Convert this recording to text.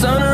sun